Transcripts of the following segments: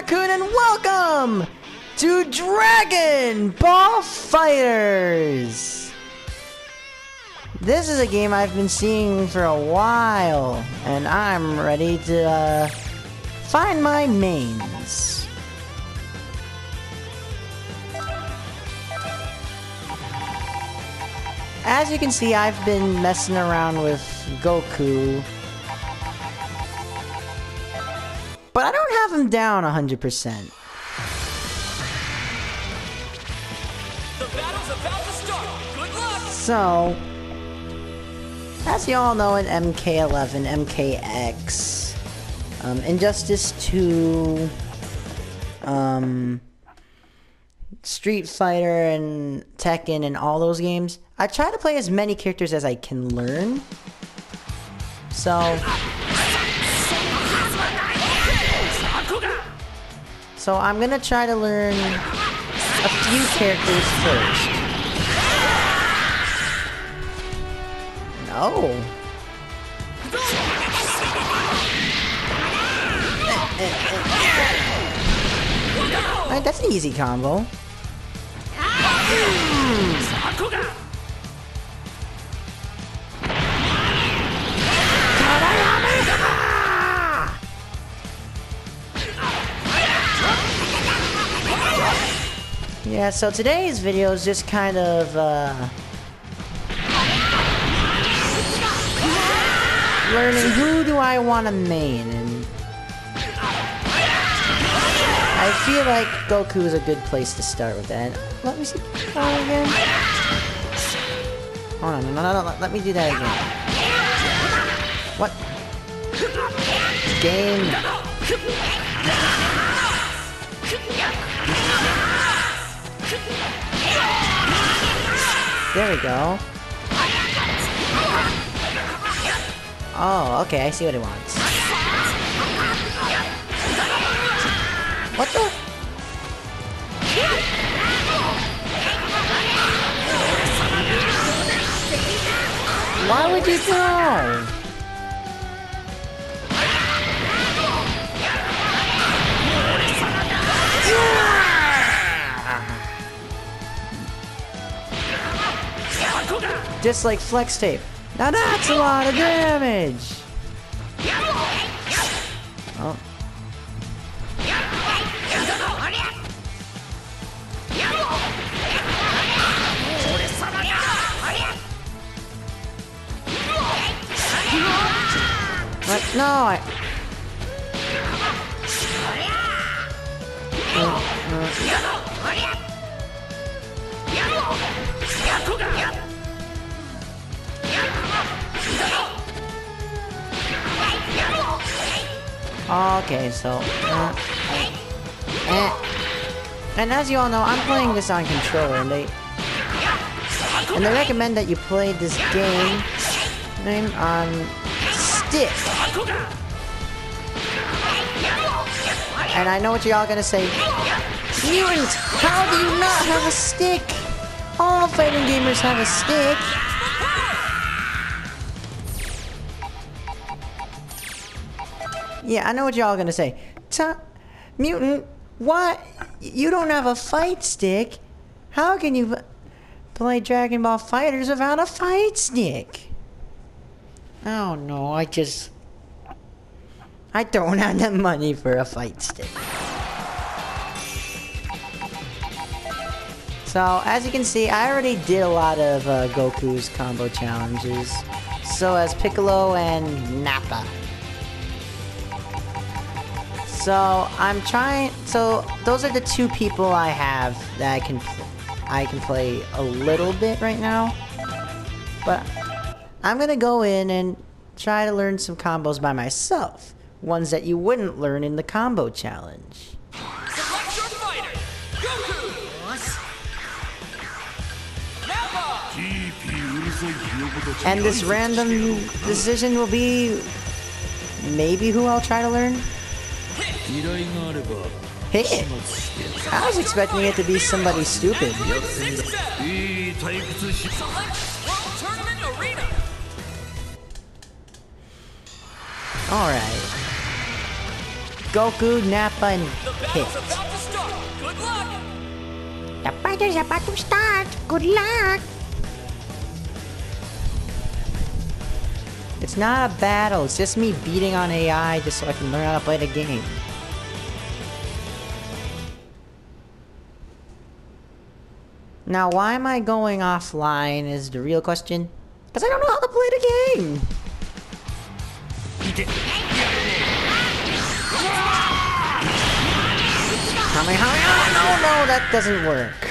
Raccoon and welcome to Dragon Ball FighterZ! This is a game I've been seeing for a while, and I'm ready to uh, find my mains. As you can see, I've been messing around with Goku have him down 100%. The battle's about to start. Good luck. So, as you all know in MK11, MKX, um, Injustice 2, um, Street Fighter and Tekken and all those games, I try to play as many characters as I can learn. So, So I'm gonna try to learn a few characters first. No. Alright, that's an easy combo. Hmm. Yeah, so today's video is just kind of, uh... Learning who do I want to main, and... I feel like Goku is a good place to start with that. Let me see oh, again. Hold on, no, no, no, let me do that again. What? Game. There we go. Oh, okay, I see what he wants. What the? Why would you go? Just like flex tape. Now that's a lot of damage! Oh. What? No, I... Uh, uh. Okay, so... Uh, eh. And as you all know, I'm playing this on controller, and they... And they recommend that you play this game name on stick. And I know what y'all gonna say. Mutant, how do you not have a stick? All fighting gamers have a stick. Yeah, I know what y'all gonna say. Ta Mutant, what? You don't have a fight stick? How can you play Dragon Ball FighterZ without a fight stick? Oh no, I just... I don't have the money for a fight stick. So, as you can see, I already did a lot of uh, Goku's combo challenges. So as Piccolo and Nappa. So I'm trying. So those are the two people I have that I can I can play a little bit right now. But I'm gonna go in and try to learn some combos by myself. Ones that you wouldn't learn in the combo challenge. And this random decision will be maybe who I'll try to learn. Hey, I was expecting it to be somebody stupid. Alright. Goku, Nappa, and Hit. The battle's about to start. Good luck. It's not a battle. It's just me beating on AI just so I can learn how to play the game. Now, why am I going offline is the real question. Because I don't know how to play the game. Kamehameha! No, no, that doesn't work.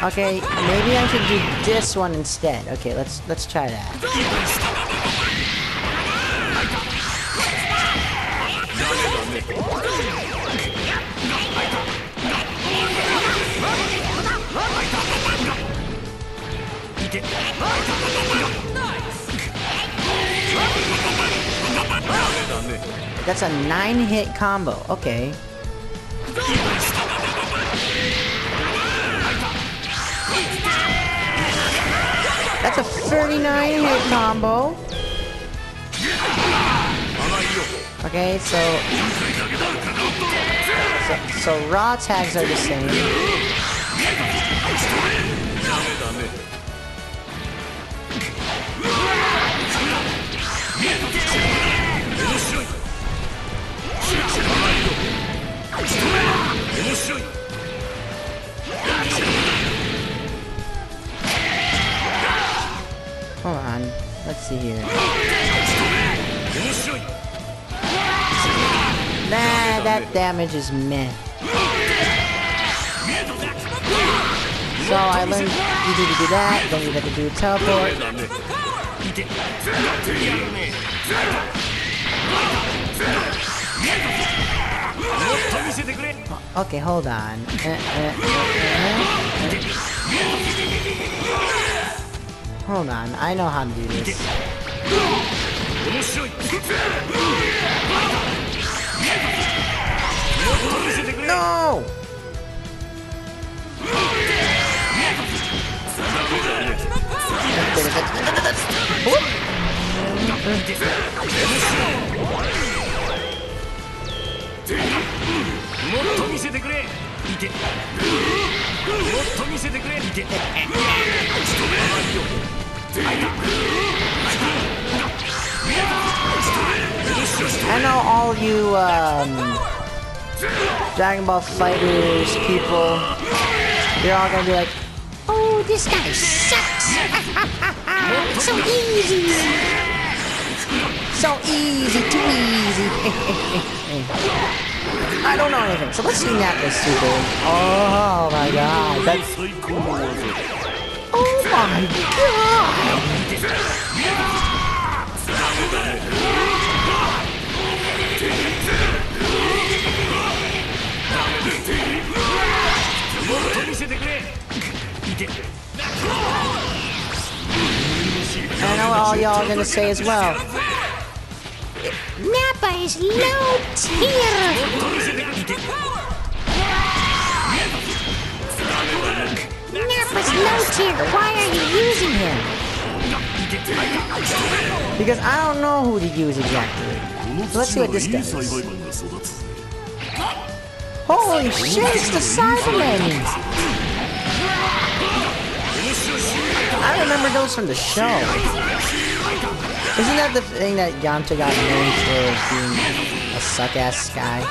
Okay, maybe I should do this one instead. Okay, let's let's try that. That's a nine hit combo. Okay. That's a 39 hit combo. Okay, so, so so raw tags are the same. On. Let's see here. Nah, that damage is meh. So I learned you need to do that, then you have to do a teleport. Okay, hold on. Uh, uh, uh, uh. Hold on, I know how to do this. No! You um, Dragon Ball FighterZ people, you're all gonna be like, Oh, this guy sucks! so easy! So easy, too easy! I don't know anything, so let's see Nappa's super. Oh my god, that's... Oh my god! I know what all y'all are gonna say as well. Nappa is low tier! Nappa's low tier! Why are you using him? Because I don't know who to use exactly. So let's see what this does. Holy shit, it's the Saibamen! I remember those from the show. Isn't that the thing that Yamcha got known for being a suck-ass guy?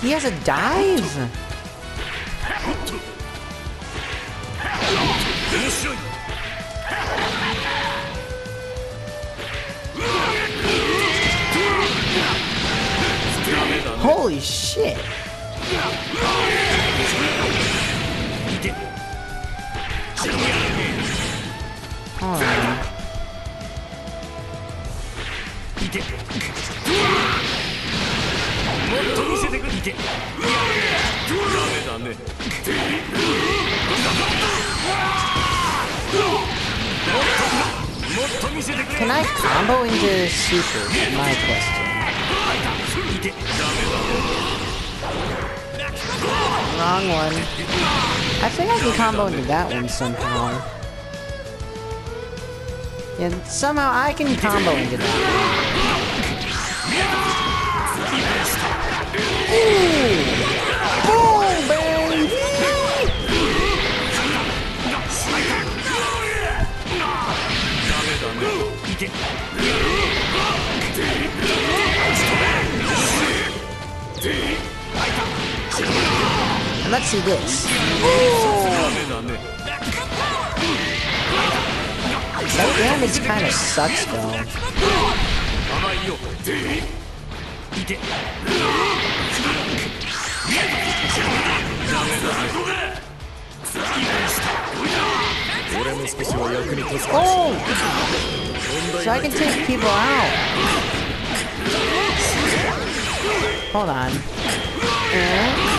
He has a dive! Holy shit! On. Can I combo into super? My question. Wrong one. I think I can combo into that one somehow. Yeah, somehow I can combo into that one. Ooh! Let's see this. That damage kind of sucks though. Oh! So I can take people out. Hold on. Uh,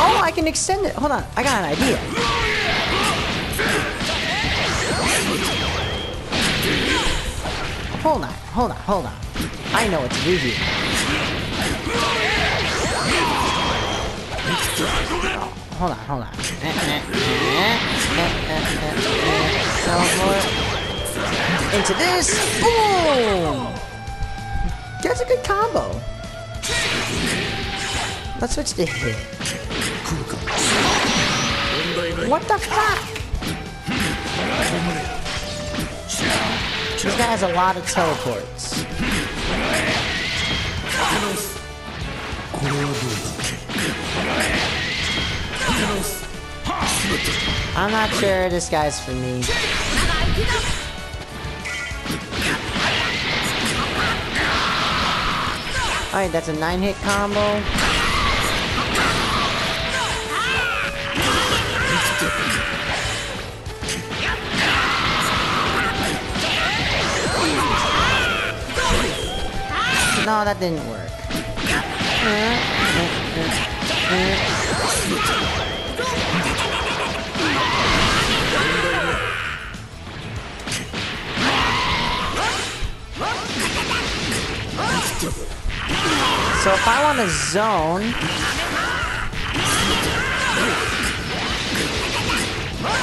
Oh, I can extend it. Hold on. I got an idea. Hold on. Hold on. Hold on. I know what to do here. Hold on. Hold on. Teleport. Into this. Boom! That's a good combo. Let's switch to hit. What the fuck? This guy has a lot of teleports. I'm not sure this guy's for me. Alright, that's a 9 hit combo. No, that didn't work. So if I want to zone,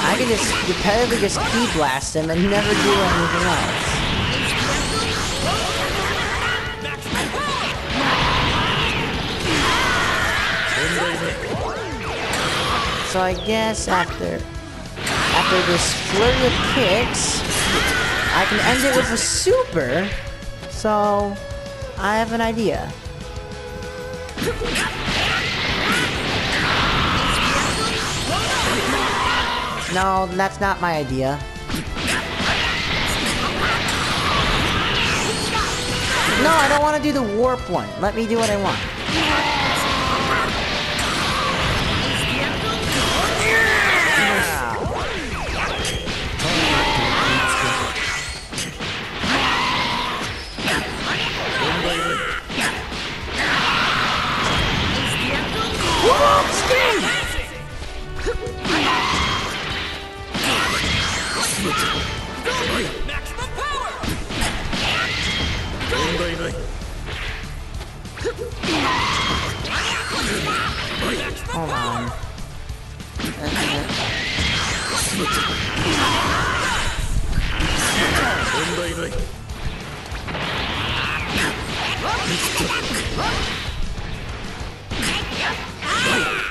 I can just repetitively just ki blast him and never do anything else. So I guess after after this flurry of kicks, I can end it with a super. So I have an idea. No, that's not my idea. No, I don't want to do the warp one. Let me do what I want. Hold on. That's it. Hold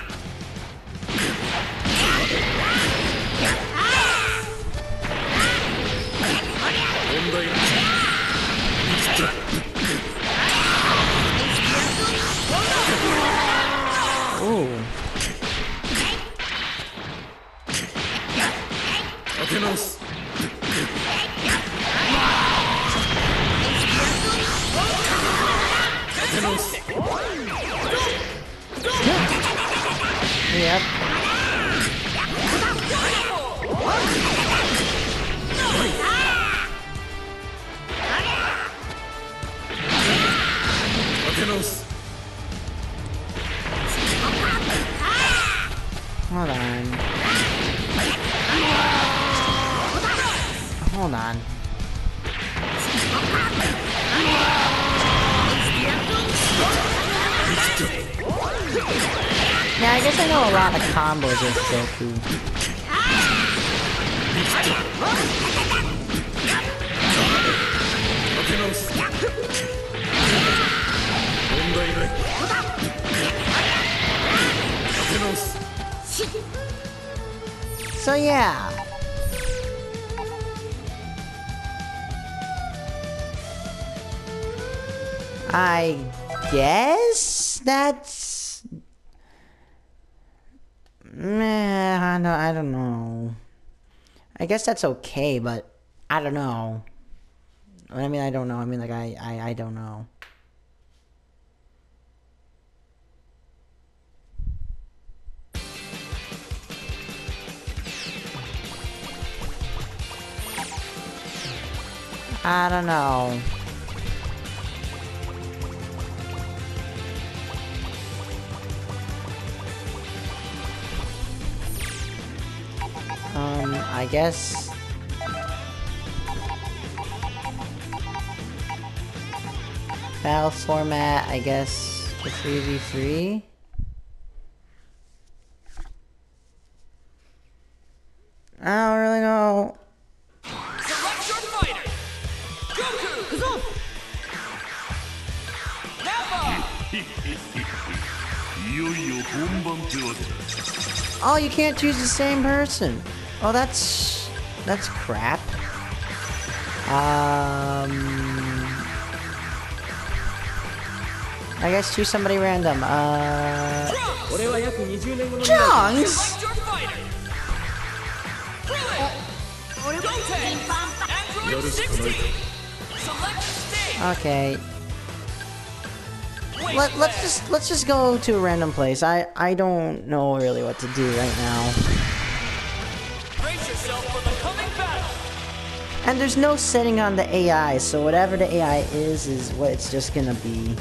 guess I know a lot of combos with Goku. So yeah. I guess that's Meh, I don't, I don't know. I guess that's okay, but I don't know. I mean, I don't know. I mean, like, I, I, I don't know. I don't know. Um, I guess... Battle format, I guess, for 3v3? I don't really know. Select your fighter! Goku! Oh, you can't choose the same person. Oh, that's... That's crap. Um... I guess choose somebody random. Uh... Okay. Let, let's just let's just go to a random place. I I don't know really what to do right now. The. And there's no setting on the AI, so whatever the AI is, is what it's just gonna be.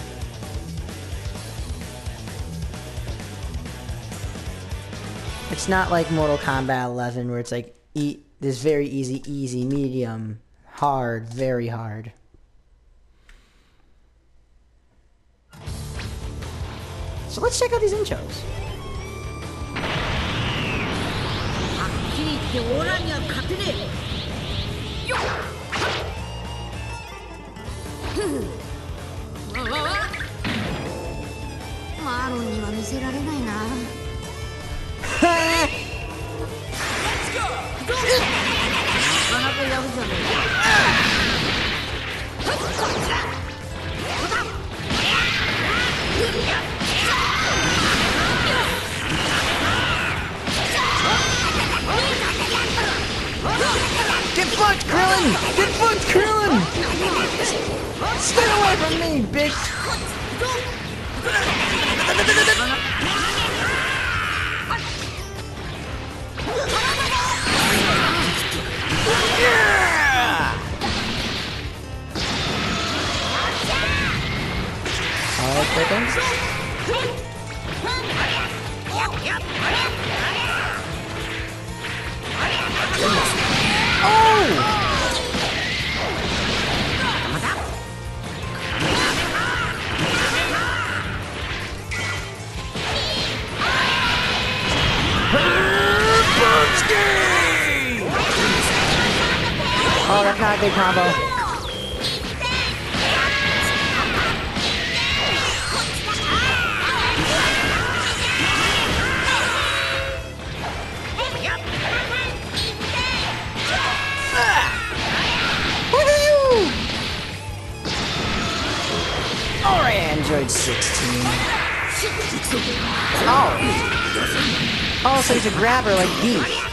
It's not like Mortal Kombat 11 where it's like, e this very easy, easy, medium, hard, very hard. So let's check out these intros. てオラには勝てねえマロンには見せられないな Let's go. なかなかやるじゃね Get from me, bitch! Good combo. Android 16. Oh. Oh, so he's a grabber like beef.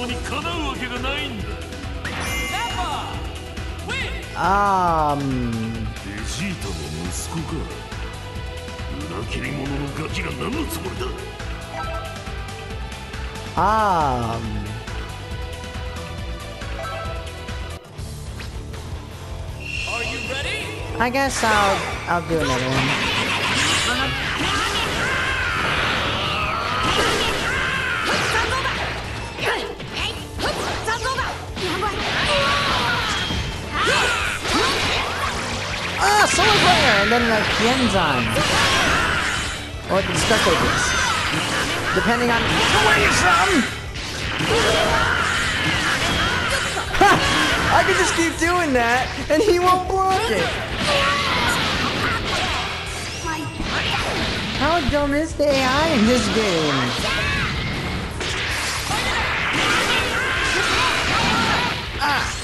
様にかなうわけがないんだ Nappa! Win! Um, ベジータの息子か裏切り者のガキが何のつもりだ um. Are you ready? I guess I'll I'll do another one. Solar flare, and then the Enzon. Or the Stuckles. Depending on where you're from. I can just keep doing that, and he won't block it. How dumb is the AI in this game? Oh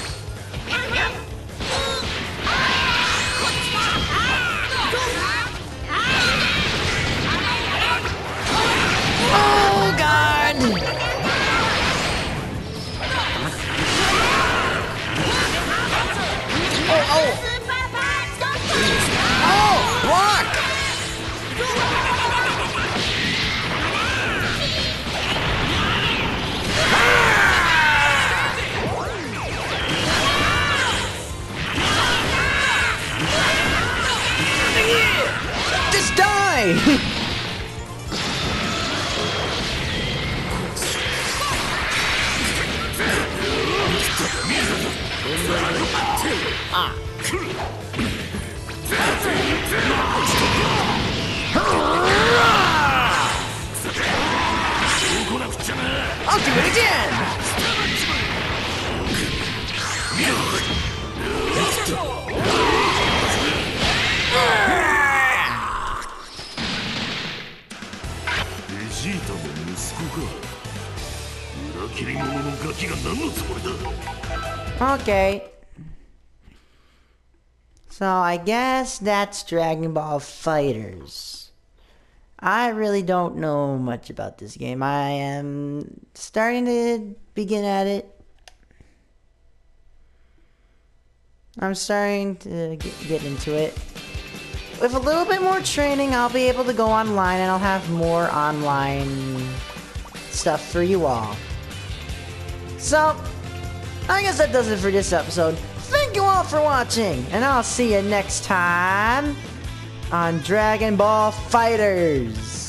Okay. So I guess that's Dragon Ball FighterZ. I really don't know much about this game. I am starting to begin at it. I'm starting to get, get into it. With a little bit more training, I'll be able to go online and I'll have more online stuff for you all. So, I guess that does it for this episode. Thank you all for watching, and I'll see you next time on Dragon Ball FighterZ.